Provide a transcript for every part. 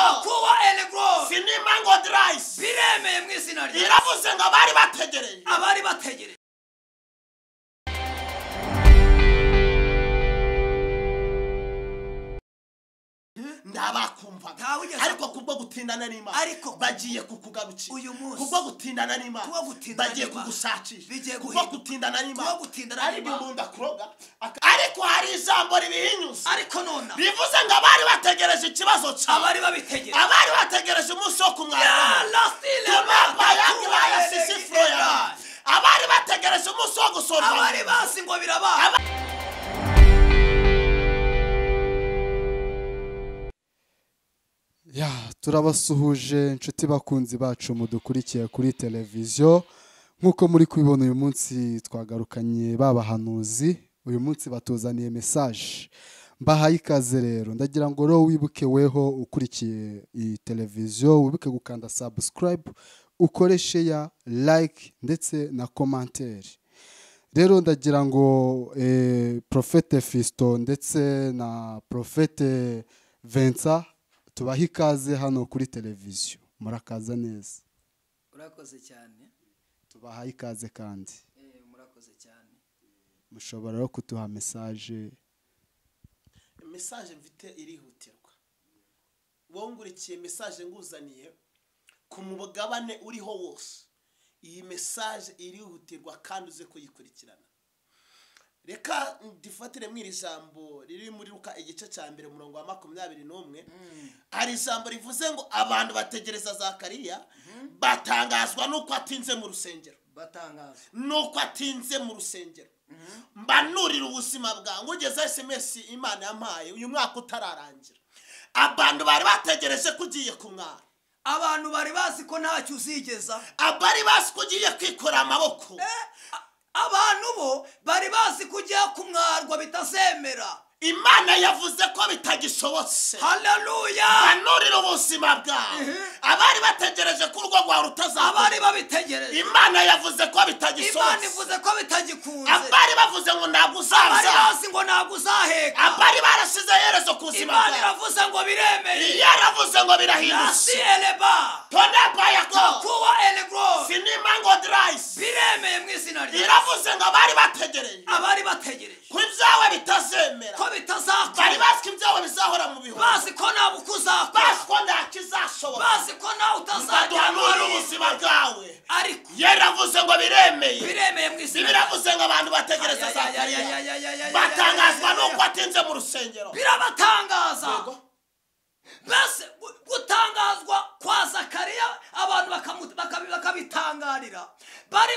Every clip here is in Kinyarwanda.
takuwa elegro sinima ngo dirayisi biremeye mu izina rya iravuze ngo abari bategereje. Abari bategereje. Ndabakumvaga ariko kubwo gutindana n'imana. Ariko- bagiye kukugarukira. Uyu munsi- kubwo gutindana n'imana. Bagiye Bigiye kubwo gutindana n'imana. Ari imbunda kuroga ariko hari ijambo ribihinyuza. Ariko nona bivuze ngo abari bategereje ikibazo cyawe abari babitegereje. Abari bategereje umunsi wo kumwara Yala stile Tumapa mata yangi kuwa baya sisi elegro. floya. abari bategereje umunsi wo gusorwa abari basi ngo birabaye. Ya turabasuhuje inshuti bakunzi bacu mudukurikiye kuri televiziyo. Nk'uko muri kubibona uyu munsi twagarukanye babahanuzi uyu munsi batuzaniye mesaje mbahaye ikaze rero. Ndagira ngo rero wibuke weho ukurikiye iyi televiziyo wibuke gukanda sabusikarayibu ukoreshe ya like ndetse na komanteri rero ndagira ngo eh, profete fisito ndetse na profete Vincent tubahe ikaze hano kuri televiziyo. Murakaza neza. Urakoze cyane. Tubahaye ikaze kandi. Mushobora no kuduha mesaje? Mesaje mfite irihutirwa. Wowe ngurikiye mesaje nguzaniye ku mugabane uriho wose. Iyi mesaje irihutirwa kandi uze kuyikurikirana. Reka dufatire mu iri jambo riri muri ruka igice cya mbere umurongo wa makumyabiri n'umwe. Hari ijambo rivuze ngo abantu bategereza zakariya batangazwa n'uko atinze mu rusengero. Batangaza nuko atinze mu rusengero. Mbanurira ubuzima bwawe ugeze sms imana yampaye uyu mwaka utararangira. Abantu bari bategereje ko ugiye kumwara abantu bari bazi ko ntacyo uzigeza. Abari bazi ko ugiye kwikora amaboko. Abantu bo bari bazi ko ugiye kumwarwa bitazemera imana yavuze ko bitagishobotse haleluya mbanurira ubuzima bwawe. Abari bategereje ko urugo rwawe rutazaba abari babitegereje. Imana yavuze ko imana bitagishobotse ivuze ko bitagikunze. Abari bavuze ngo ntabwo abari uzaza bazi ngo ntabwo uzaheka. Abari barasize iherezo ku buzima imana bwawe. iravuze ngo biremeye. Yaravuze ngo birahindutse. Eleba. Tonapayako takuwa elegro sinima ngo dirayisi biremeye mu izina rya iravuze ngo abari bategereje. Abari bategereje. Ko ibyawe bitazemera ko bari bitazakora bazi ko ibyawe bizahora mu bihugu bazi ko ntabwo ukuzakora bazi ko nta kizashoboka bazi ko nawe utazajya baduhanura ubuzima bwawe ariko yaravuze ngo biremeye. Biravuze ngo abantu bategereza zakariya batangazwa n'uko atinze mu rusengero. Birabatangaza. Mbese gu- gutangazwa kwa zakariya abantu bakabitangarira. Bari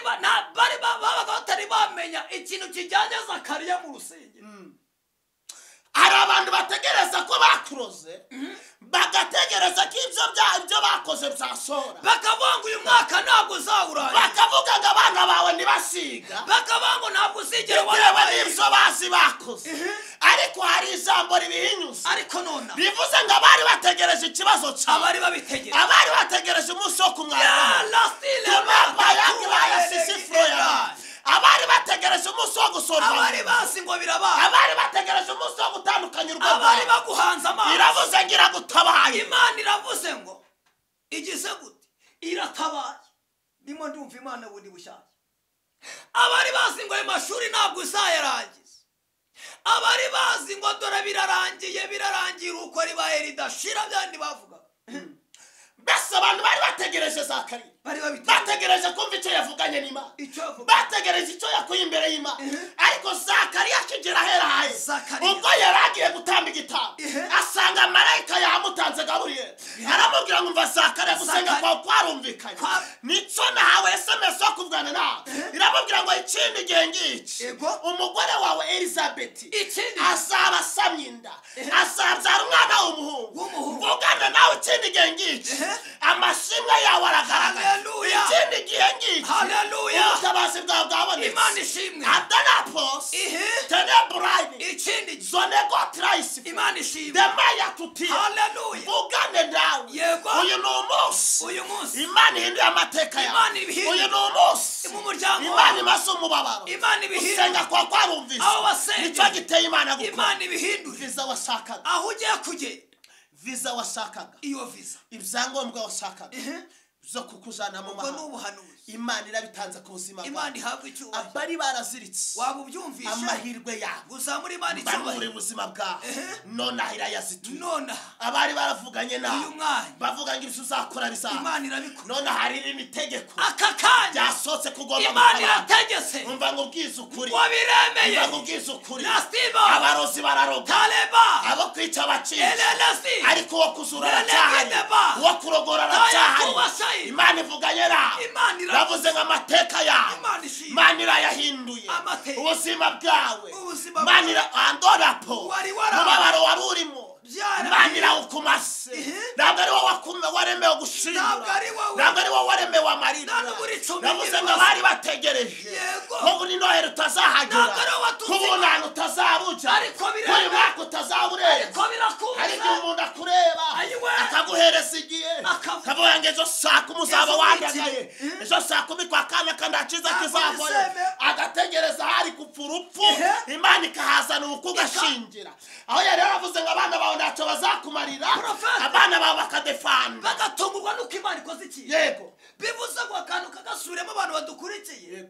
babaga batari bamenya ikintu kijyanye zakariya mu rusengero. Hari abantu bategereza ko bakuroze. Bagategereza ko ibyo ibyo bakoze byasohora bakavuga ngo uyu mwaka ntabwo uzawurangira bakavuga ngo abana bawe ntibasiga. Bakavuga ngo ntabwo uzigera bitewe n'ibyo bazi bakoze. Ariko hari ijambo ribihinyuza ariko nona bivuze ngo abari bategereje ikibazo cyawe abari babitegereje. Abari bategereje umunsi wo kumwara bategereje umunsi wo gusorwa abari bazi ngo birabaye abari bategereje umunsi wo gutandukanya urwo abari baguhanze amaso. Iravuze ngo iragutabaye. Imana iravuze ngo igize gute iratabaye. Ndimo ndumva imana bundi bushyashya abari bazi ngo ayo mashuri ntabwo uzayarangiza abari bazi ngo dore birarangiye birarangiye uko ribaye ridashira byandi bavuga. Mbese abantu bari bategereje babitegereje. Bategereje kumva icyo yavuganye n'imana bategereje icyo yakuye imbere y'imana ariko zakariya akigera ahera haye ubwo yari agiye gutamba igitambo. Ihe. asanga marayika yamutanze gaburiyeli. Aramubwira ngo mva zakariya gusenga kwawe kwarumvikanye. Kwa- ni cyo nahawe sms yo kuvugana nawe. Iramubwira ngo ikindi gihe ngiki umugore wawe elizabeti azaba asamye inda. Azabyara umwana W'umuhungu. Ikindi gihe ngiki amashimwe yawe aragaragara ikindi gihe ngiki ubutabazi bwawe bwabonetse. Imana ishimwe. Adanapos ihe teneburayini ikindi zonegotirayisi imana ishimwe. Demaya tutiya haleluya vugane nawe uyu ni umunsi. Uyu munsi. Imana ihinduye amateka yawe. Uyu ni umunsi. Imana imasa umubabaro. Gusenga kwawe kwarumvise. Nicyo giteye imana gukora. Viza washakaga. Aho ugiye kugenda viza washakaga. Iyo viza ibyangombwa washakaga. Zo kukujana mu mahanga. imana irabitanze ku buzima imana ihabwa icyubahiro. Abari baraziritse. Waba ubyumvishe amahirwe yawe uzamura imana icyubahiro. ubuzima bwawe. Nonaha irayazituye. Nonaha abari baravuganye nawe. Uyu mwanya. Bavuga ngo ibyo uzakora bizaba imana irabikora. Nonaha hari irindi tegeko aka kanya. Ryasohotse kugomba imana irategetse umva ngo ubwize ukuri wabiremeye. Umva ngo ubwize ukuri na stivo abarozi bararoga. Taleba. Abo kwica baciye elelesi. Ariko uwo kuzura aracyahari uwo kurogora aracyahari imana ivuganye ira bavuze ngo amateka yawe imana irayahinduye. Ubuzima bwawe. Imana ira andorapo Wari wara- umubabaro wari urimo. Imana irawukumase ntabwo ari wowe waremewe gushingura Ntabwo ari wowe. waremewe amarira navuze ngo bari bategereje. Ko buri noheri utazahagera. Ko ubunani bireba. ko uyu mwaka utazaburenza hari igihe umuntu akureba akaguhereza igihe. Akavuga. ngo ejo saa kumi uzaba wandagaye ejo saa kumi kwa kanya kandakiza Ntabwo kizavuye urupfu Ehe. imana ikahazana ubukwe ugashingira aho yari yaravuze ngo abana bawe ntacyo bazakumarira abana bawe bakadefanda bagatungurwa nuko imana ikoze iki? Yego. Bivuze ngo akantu kagasubiremo abantu badukurikiye.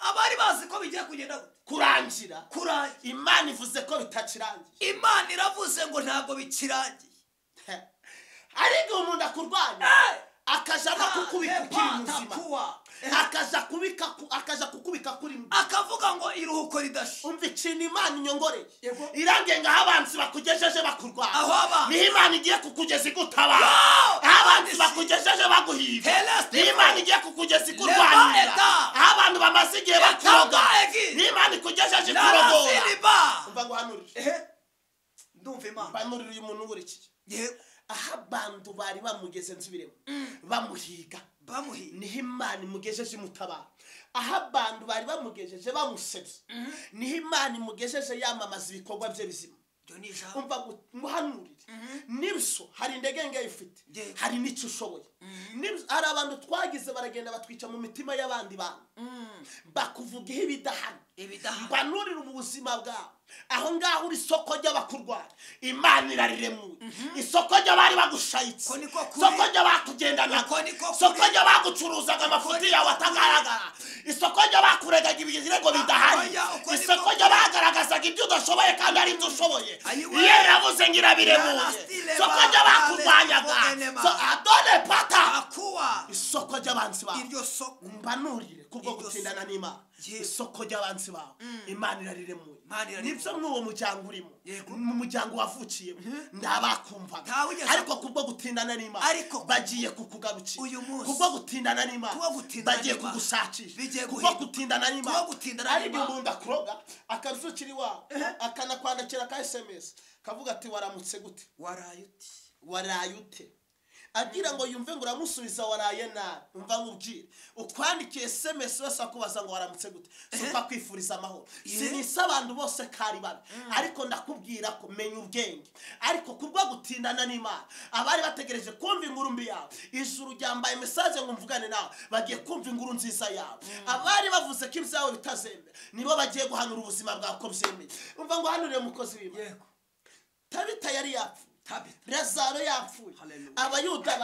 Abari bazi ko bigiye kugenda kurangira. Kurangira. Imana ivuze ko bitakirangiye imana iravuze ngo ntabwo bikirangiye. Igihe umuntu akurwanya! Akaja no kukubika ukiri muzima akaja kubika ku- akaja kukubika kuri mbi akavuga ngo iruhuko ridashira umva ikintu imana inyongoreye irangiye ngo aho abanzi bakugejeje bakurwanya Aho abanzi. ni ho imana igiye kukugeza igutabara aho abanzi bakugejeje baguhiga. Niho imana igiye kukugeza ikurwanira aho abantu bamaze igihe bakuroga. ni ho imana ikugejeje ikurogora umva ngo uhanurire. Ndumva imana. Mbanurire uyu muntu nkurikiye yego. Aho abantu bari bamugeze nsubiremo. Bamuhiga. Bamuhiye ni ho imana imugejeje imutabara. Aho abantu bari bamugejeje bamusebye ni ho imana imugejeje yamamaza ibikorwa bye bizima. Umva gu- nguhanurire ni byo hari indege ngewe ifite. Hari n'icyo ushoboye. Nibyo- hari abantu twagize baragenda batwica mu mitima y'abandi bantu. Bakuvugaho ibidahari ibidahari mbanurire ubu buzima bwawe aho ngaho uri isoko ry'abakurwanya. Imana irariremuye isoko ry'abari bagushayitse. Isoko ry'abakugendanaga isoko ry'abagucuruzaga amafuti yawe atagaragara. Isoko ry'abakuregaga ibirego bidahari. uko niko isoko ry'abagaragazaga ibyo udashoboye kandi ari ibyo ushoboye. Iyo yavuze ngo irabiremuye. Isoko ba- ry'abakurwanyaga. Adone pata. Isoko ry'abanzi bawe iryo soko. Mbanurire kubwo gutindana n'imana isoko ry'abanzi bawe imana irariremuye Imana irariremuye. ni byo mw'uwo muryango urimo. Mu muryango wavukiyemo ntabakumvaga Ntawigeze ariko kubwo gutindana n'imana bagiye kukugarukira kubwo gutindana n'imana bagiye kugushakisha. kubwo gutindana n'imana Kubwo gutindana ari igihe n'Imana. umuntu akuroga akazukira iwawe akanakwandikira ka sms kavuga ati waramutse gute? Waraye uti. Waraye ute? Agira ngo yumve ngo uramusubiza waraye nabi umva nkubwire. Ukwandikiye sms wese akubaza ngo waramutse gute? Si uko akwifuriza amahoro. Sinisa abantu bose kari babi ariko ndakubwira ko menya ubwenge. Ariko kubwo gutindana n'imana. Abari bategereje kumva inkuru mbi yawe. Ijuru ryambaye mesaje ngo mvugane nawe. Bagiye kumva inkuru nziza yawe. Abari bavuze ko ibyawe bitazemera nibo bagiye guhanura ubuzima bwawe ko byemeye umva ngo hanurire umukozi w'imana. Tabita yari tabita lazaro yapfuye. Abayuda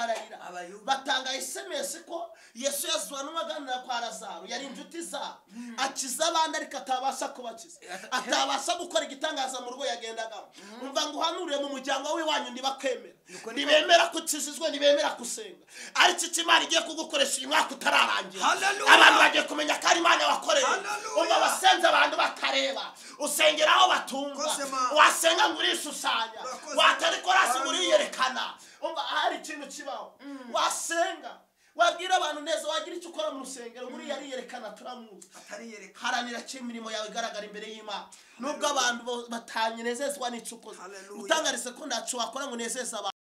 Abayuda. batanga sms ko yesu yasobanura aganira kwa lazaro. Yari inshuti zabo. Akiza abandi ariko atabasha kubakiza. Atabasha gukora igitangaza mu rugo yagendagamo umva ngo uhanurire mu muryango w'iwanyu ntibakwemera. Ntibemera ko ukijijwe ntibemera gusenga ariko icyo imana igiye kugukoresha uyu mwaka utararangira. Abantu bagiye kumenya ko ari imana wakoreye. Umva wasenze abantu batareba usengera aho batumva. Wasenga ngo urishushanya. Watari korasi ngo Hallelujah. uriyerekana umva hari ikintu kibaho. Wasenga wabwira abantu neza wagira icyo ukora mu rusengero ngo uriya ariyerekana turamuzi haranira ko imirimo yawe igaragara imbere y'imana. Nubwo abantu batanyinezezwa n'icyo ukoze utangarize ko ntacyo wakora ngo unezeze abantu.